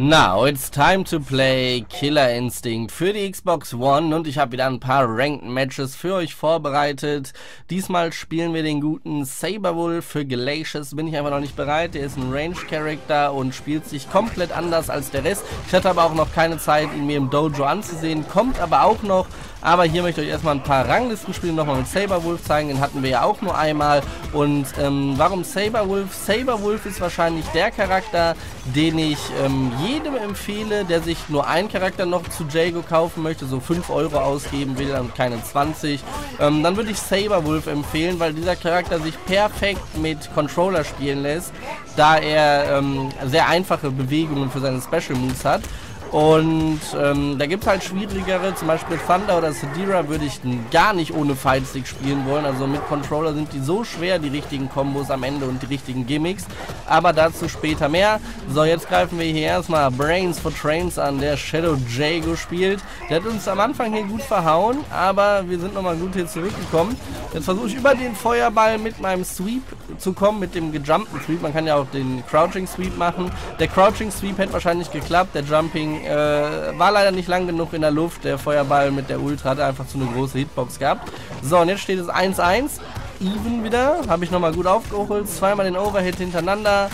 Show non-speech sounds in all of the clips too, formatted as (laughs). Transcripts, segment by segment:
Now it's time to play Killer Instinct für die Xbox One und ich habe wieder ein paar Ranked Matches für euch vorbereitet. Diesmal spielen wir den guten Saberwolf für Glacius. Bin ich einfach noch nicht bereit. Der ist ein Range Character und spielt sich komplett anders als der Rest. Ich hatte aber auch noch keine Zeit, ihn mir im Dojo anzusehen. Kommt aber auch noch. Aber hier möchte ich euch erstmal ein paar Ranglistenspiele nochmal mit Saberwolf zeigen. Den hatten wir ja auch nur einmal. Und ähm, warum Saberwolf? Saberwolf ist wahrscheinlich der Charakter, den ich ähm, jedem empfehle, der sich nur einen Charakter noch zu Jago kaufen möchte, so 5 Euro ausgeben will und keine 20. Ähm, dann würde ich Saberwolf empfehlen, weil dieser Charakter sich perfekt mit Controller spielen lässt, da er ähm, sehr einfache Bewegungen für seine Special Moves hat. Und ähm, da gibt es halt schwierigere, zum Beispiel Thunder oder Sedira würde ich gar nicht ohne Fightstick spielen wollen. Also mit Controller sind die so schwer, die richtigen Kombos am Ende und die richtigen Gimmicks. Aber dazu später mehr. So, jetzt greifen wir hier erstmal Brains for Trains an, der Shadow Jago spielt. Der hat uns am Anfang hier gut verhauen, aber wir sind nochmal gut hier zurückgekommen. Jetzt versuche ich über den Feuerball mit meinem Sweep zu kommen, mit dem gejumpten Sweep. Man kann ja auch den Crouching Sweep machen. Der Crouching Sweep hätte wahrscheinlich geklappt, der Jumping äh, war leider nicht lang genug in der Luft. Der Feuerball mit der Ultra hat einfach zu eine große Hitbox gehabt. So, und jetzt steht es 1-1. Even wieder. Habe ich nochmal gut aufgeholt. Zweimal den Overhit hintereinander.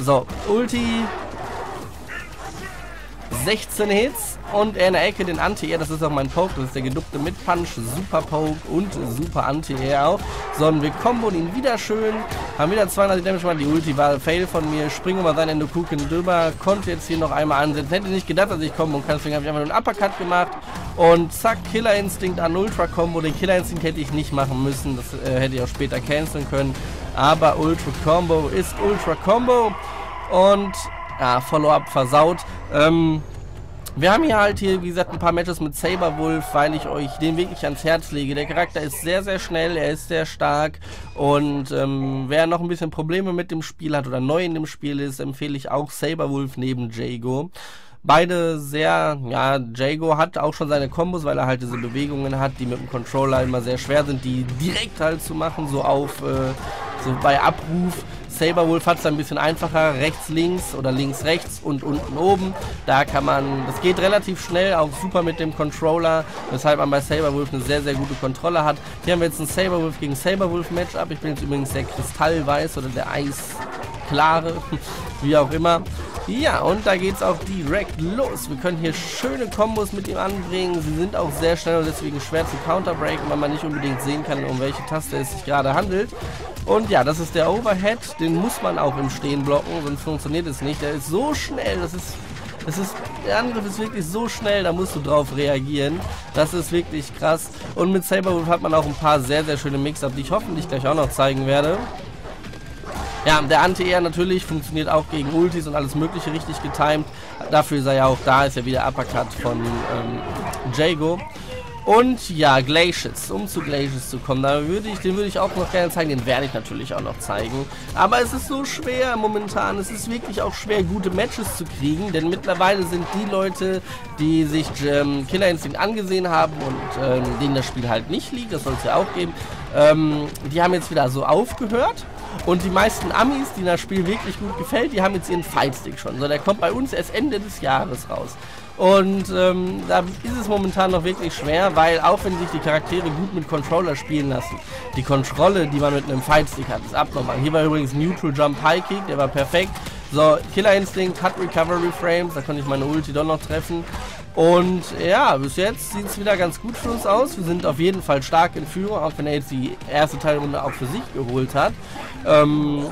So, Ulti. 16 Hits und in der Ecke den Anti-Air, das ist auch mein Poke, das ist der geduckte Mit-Punch, Super Poke und Super Anti-Air auch. Sondern wir kombon ihn wieder schön, haben wieder 200 Damage gemacht, die Ulti war Fail von mir, springe über seinen Endokuken drüber, konnte jetzt hier noch einmal ansetzen, hätte nicht gedacht, dass ich kombo kann, deswegen habe ich einfach nur einen Uppercut gemacht und zack, Killer Instinct an Ultra Combo, den Killer Instinct hätte ich nicht machen müssen, das äh, hätte ich auch später canceln können, aber Ultra Combo ist Ultra Combo und ja, Follow-up versaut. Ähm, wir haben hier halt hier, wie gesagt, ein paar Matches mit Saberwolf, weil ich euch den wirklich ans Herz lege. Der Charakter ist sehr, sehr schnell, er ist sehr stark und ähm, wer noch ein bisschen Probleme mit dem Spiel hat oder neu in dem Spiel ist, empfehle ich auch Saberwolf neben Jago. Beide sehr, ja, Jago hat auch schon seine Kombos, weil er halt diese Bewegungen hat, die mit dem Controller immer sehr schwer sind, die direkt halt zu machen, so auf, äh, so bei Abruf. Saberwolf hat es ein bisschen einfacher, rechts, links oder links, rechts und unten oben. Da kann man, das geht relativ schnell, auch super mit dem Controller, weshalb man bei Saberwolf eine sehr, sehr gute Kontrolle hat. Hier haben wir jetzt ein Saberwolf gegen Saberwolf Matchup. Ich bin jetzt übrigens der Kristallweiß oder der Eisklare, (laughs) wie auch immer. Ja, und da geht es auch direkt los. Wir können hier schöne Kombos mit ihm anbringen. Sie sind auch sehr schnell und deswegen schwer zu counterbreaken, weil man nicht unbedingt sehen kann, um welche Taste es sich gerade handelt. Und ja, das ist der Overhead. Den muss man auch im Stehen blocken, sonst funktioniert es nicht. Der ist so schnell, das ist... Das ist, der Angriff ist wirklich so schnell, da musst du drauf reagieren. Das ist wirklich krass. Und mit Saberwolf hat man auch ein paar sehr, sehr schöne Mix-Up, die ich hoffentlich gleich auch noch zeigen werde. Ja, der Anti-Air natürlich funktioniert auch gegen Ultis und alles mögliche richtig getimed. Dafür ist er auch da, ist ja wieder Uppercut von ähm, Jago. Und ja, Glacius, um zu Glacius zu kommen, da würde ich, den würde ich auch noch gerne zeigen, den werde ich natürlich auch noch zeigen. Aber es ist so schwer momentan, es ist wirklich auch schwer, gute Matches zu kriegen, denn mittlerweile sind die Leute, die sich ähm, Killer Instinct angesehen haben und ähm, denen das Spiel halt nicht liegt, das soll es ja auch geben, ähm, die haben jetzt wieder so aufgehört. Und die meisten Amis, die das Spiel wirklich gut gefällt, die haben jetzt ihren Fightstick schon. So, der kommt bei uns erst Ende des Jahres raus. Und ähm, da ist es momentan noch wirklich schwer, weil auch wenn sich die Charaktere gut mit Controller spielen lassen, die Kontrolle, die man mit einem Fightstick hat, ist abnormal. Hier war übrigens Neutral Jump High Kick, der war perfekt. So, Killer Instinct hat Recovery Frames, da konnte ich meine Ulti doch noch treffen. Und ja, bis jetzt sieht es wieder ganz gut für uns aus. Wir sind auf jeden Fall stark in Führung, auch wenn er jetzt die erste Teilrunde auch für sich geholt hat. Ähm,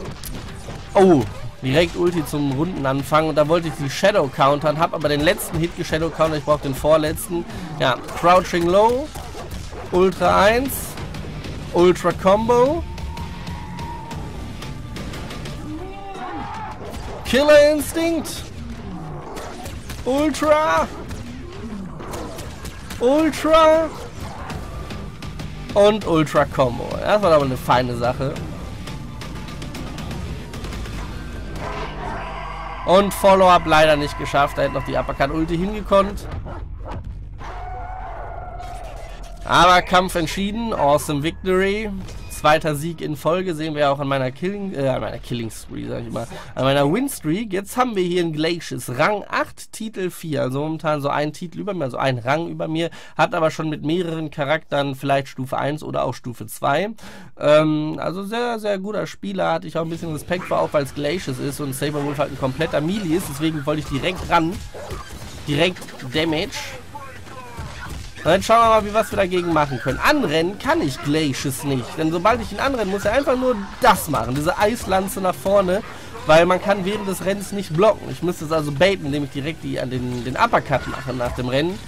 oh, direkt Ulti zum Rundenanfang und da wollte ich die Shadow countern, habe aber den letzten Hit Shadow counter, ich brauche den vorletzten. Ja, Crouching Low, Ultra 1, Ultra Combo. Killer Instinct. Ultra. Ultra. Und Ultra Combo. Das war aber eine feine Sache. Und Follow-up leider nicht geschafft. Da hätte noch die Uppercut-Ulti hingekonnt. Aber Kampf entschieden. Awesome Victory. Zweiter Sieg in Folge sehen wir auch an meiner Killing, äh, an meiner Killing Spree, sag ich mal, an meiner Win Streak. Jetzt haben wir hier in Glacius Rang 8, Titel 4, also momentan so ein Titel über mir, also ein Rang über mir, hat aber schon mit mehreren Charakteren vielleicht Stufe 1 oder auch Stufe 2. Ähm, also sehr, sehr guter Spieler, hatte ich auch ein bisschen Respekt vor, auch weil es Glacius ist und Saberwolf halt ein kompletter Melee ist, deswegen wollte ich direkt ran. Direkt Damage. Und dann schauen wir mal, wie was wir dagegen machen können. Anrennen kann ich Glacius nicht. Denn sobald ich ihn anrenne, muss er einfach nur das machen. Diese Eislanze nach vorne. Weil man kann während des Rennens nicht blocken. Ich müsste es also baiten, indem ich direkt die, den, den Uppercut mache nach dem Rennen.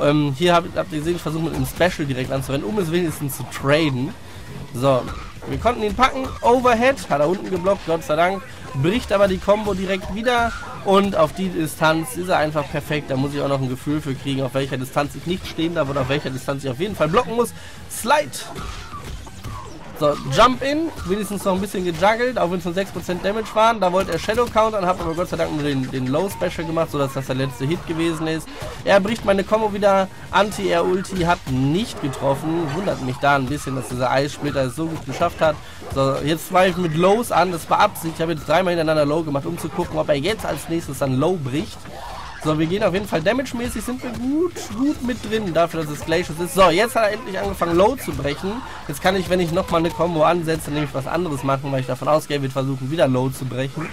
Ähm, hier habt, habt ihr gesehen, ich versuche mit einem Special direkt anzurennen, um es wenigstens zu traden. So, wir konnten ihn packen. Overhead, hat er unten geblockt, Gott sei Dank. Bricht aber die Combo direkt wieder. Und auf die Distanz ist er einfach perfekt. Da muss ich auch noch ein Gefühl für kriegen, auf welcher Distanz ich nicht stehen darf oder auf welcher Distanz ich auf jeden Fall blocken muss. Slide. So, Jump In, wenigstens noch ein bisschen gejuggelt, auch wenn es nur 6% Damage waren. Da wollte er Shadow countern, habe aber Gott sei Dank nur den, den Low Special gemacht, sodass das der letzte Hit gewesen ist. Er bricht meine Combo wieder. Anti-Air-Ulti hat nicht getroffen. Wundert mich da ein bisschen, dass dieser Eissplitter es so gut geschafft hat. So, jetzt zweife ich mit Lows an. Das war Absicht. Ich habe jetzt dreimal hintereinander Low gemacht, um zu gucken, ob er jetzt als nächstes dann Low bricht. So, wir gehen auf jeden Fall damage-mäßig sind wir gut, gut mit drin, dafür, dass es Glacius ist. So, jetzt hat er endlich angefangen, Low zu brechen. Jetzt kann ich, wenn ich nochmal eine Combo ansetze, nämlich was anderes machen, weil ich davon ausgehe, wird versuchen, wieder Low zu brechen.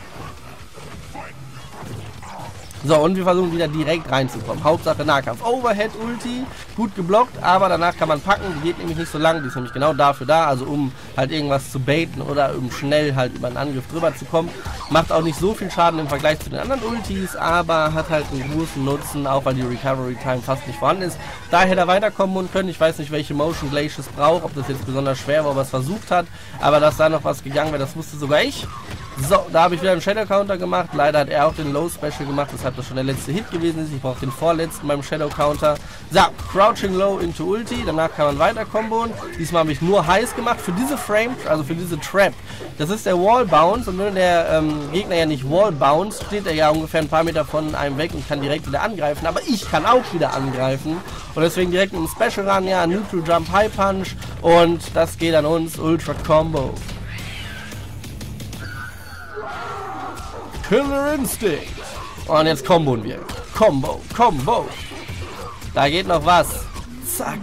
So, und wir versuchen wieder direkt reinzukommen. Hauptsache Nahkampf. Overhead Ulti, gut geblockt, aber danach kann man packen. Die geht nämlich nicht so lang, die ist nämlich genau dafür da, also um halt irgendwas zu baiten oder um schnell halt über einen Angriff drüber zu kommen. Macht auch nicht so viel Schaden im Vergleich zu den anderen Ultis, aber hat halt einen großen Nutzen, auch weil die Recovery Time fast nicht vorhanden ist. Da hätte er weiterkommen können. Ich weiß nicht, welche Motion Glacius braucht, ob das jetzt besonders schwer war, ob er es versucht hat, aber dass da noch was gegangen wäre, das wusste sogar ich. So, da habe ich wieder einen Shadow Counter gemacht. Leider hat er auch den Low Special gemacht, weshalb das schon der letzte Hit gewesen ist. Ich brauche den vorletzten beim Shadow Counter. So, Crouching Low into Ulti. Danach kann man weiter komboen. Diesmal habe ich nur heiß gemacht für diese Frame, also für diese Trap. Das ist der Wall Bounce und wenn der ähm, Gegner ja nicht Wall Bounce, steht er ja ungefähr ein paar Meter von einem weg und kann direkt wieder angreifen. Aber ich kann auch wieder angreifen und deswegen direkt mit einem Special ran, ja, Neutral Jump High Punch und das geht an uns, Ultra Combo. Killer Instinct. Und jetzt komboen wir. Combo, Combo. Da geht noch was. Zack.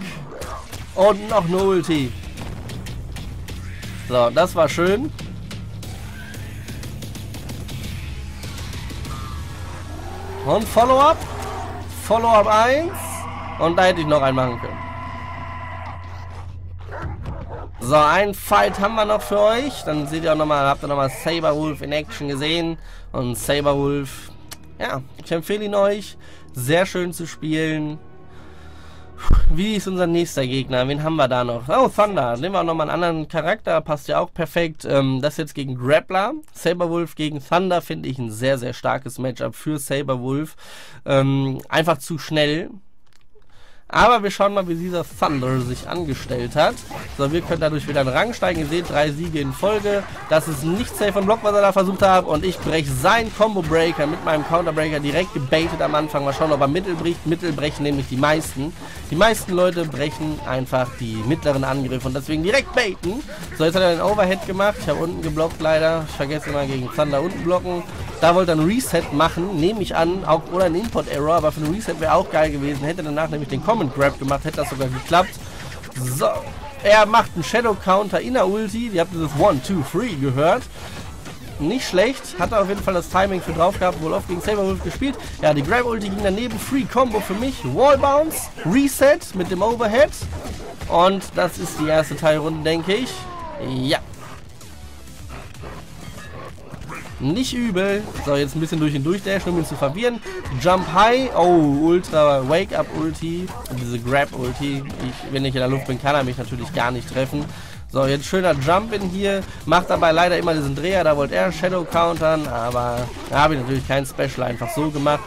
Und noch eine Ulti. So, das war schön. Und Follow-up. Follow-up 1. Und da hätte ich noch einen machen können. So, ein Fight haben wir noch für euch. Dann seht ihr auch nochmal, habt ihr nochmal Saberwolf in Action gesehen. Und Saberwolf, ja, ich empfehle ihn euch. Sehr schön zu spielen. Wie ist unser nächster Gegner? Wen haben wir da noch? Oh, Thunder. Nehmen wir auch nochmal einen anderen Charakter. Passt ja auch perfekt. Ähm, das jetzt gegen Grappler. Saberwolf gegen Thunder finde ich ein sehr, sehr starkes Matchup für Saberwolf. Ähm, einfach zu schnell. Aber wir schauen mal, wie dieser Thunder sich angestellt hat. So, wir können dadurch wieder einen Rang steigen. Ihr seht, drei Siege in Folge. Das ist nicht safe von Block, was er da versucht hat. Und ich breche seinen Combo Breaker mit meinem Counter Breaker direkt gebaitet am Anfang. Mal schauen, ob er Mittel bricht. Mittel brechen nämlich die meisten. Die meisten Leute brechen einfach die mittleren Angriffe und deswegen direkt baiten. So, jetzt hat er den Overhead gemacht. Ich habe unten geblockt leider. Ich vergesse immer gegen Thunder unten blocken. Da wollte er ein Reset machen, nehme ich an, auch oder ein Import-Error, aber für ein Reset wäre auch geil gewesen. Hätte danach nämlich den Command Grab gemacht, hätte das sogar geklappt. So, er macht einen Shadow Counter in der Ulti. Ihr habt dieses 1, 2, 3 gehört. Nicht schlecht, hat auf jeden Fall das Timing für drauf gehabt, wohl oft gegen Saberwolf gespielt. Ja, die Grab Ulti ging daneben, Free Combo für mich, Wall Bounce, Reset mit dem Overhead. Und das ist die erste Teilrunde, denke ich. Ja, nicht übel. So, jetzt ein bisschen durch ihn durchdashen, um ihn zu verwirren. Jump High. Oh, Ultra Wake Up Ulti. Diese Grab Ulti. Ich, wenn ich in der Luft bin, kann er mich natürlich gar nicht treffen. So, jetzt schöner Jump in hier. Macht dabei leider immer diesen Dreher. Da wollte er Shadow countern. Aber da habe ich natürlich kein Special einfach so gemacht.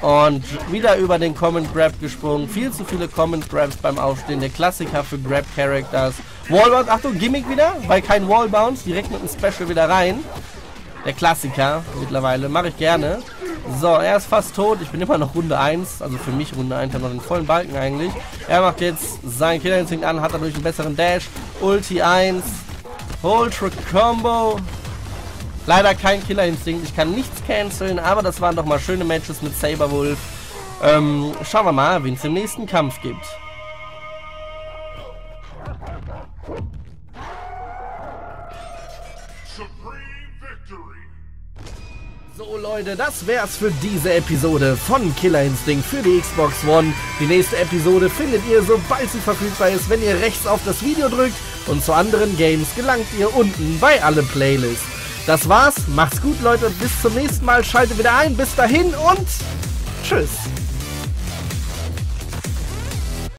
Und wieder über den Command Grab gesprungen. Viel zu viele Command Grabs beim Aufstehen. Der Klassiker für Grab Characters. Wallbounce, Achtung, Gimmick wieder, weil kein Wallbounce. Direkt mit dem Special wieder rein. Der Klassiker mittlerweile. Mache ich gerne. So, er ist fast tot. Ich bin immer noch Runde 1. Also für mich Runde 1. Ich habe noch den vollen Balken eigentlich. Er macht jetzt seinen Killerinstinkt an. Hat dadurch einen besseren Dash. Ulti 1. Ultra Combo. Leider kein Killer Instinct. Ich kann nichts canceln, aber das waren doch mal schöne Matches mit Saberwolf. Ähm, schauen wir mal, wen es im nächsten Kampf gibt. Leute, das wär's für diese Episode von Killer Instinct für die Xbox One. Die nächste Episode findet ihr, sobald sie verfügbar ist, wenn ihr rechts auf das Video drückt und zu anderen Games gelangt ihr unten bei alle Playlists. Das war's, macht's gut Leute, bis zum nächsten Mal, schaltet wieder ein, bis dahin und tschüss.